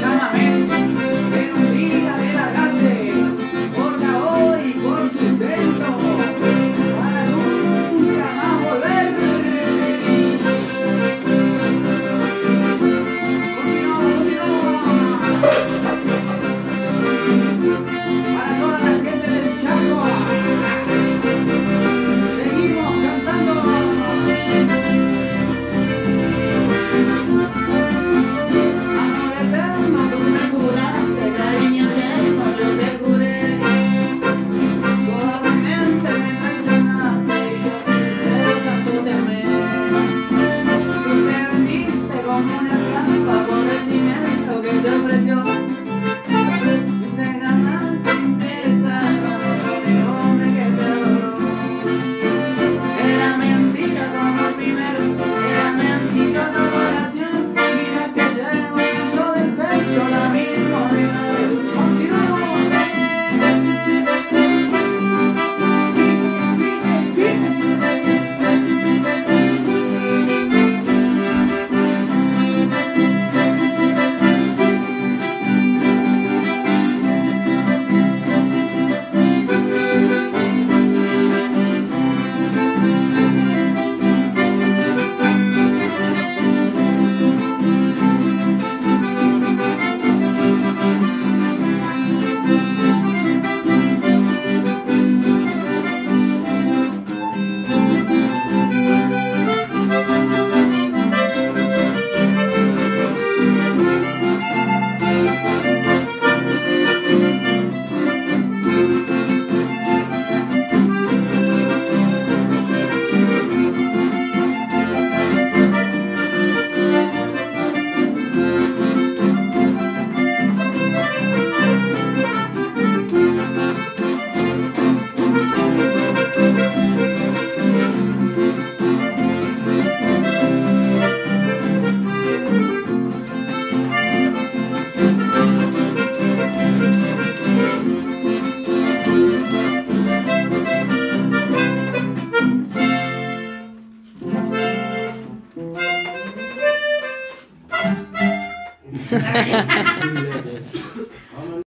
Chama mesmo. Yeah.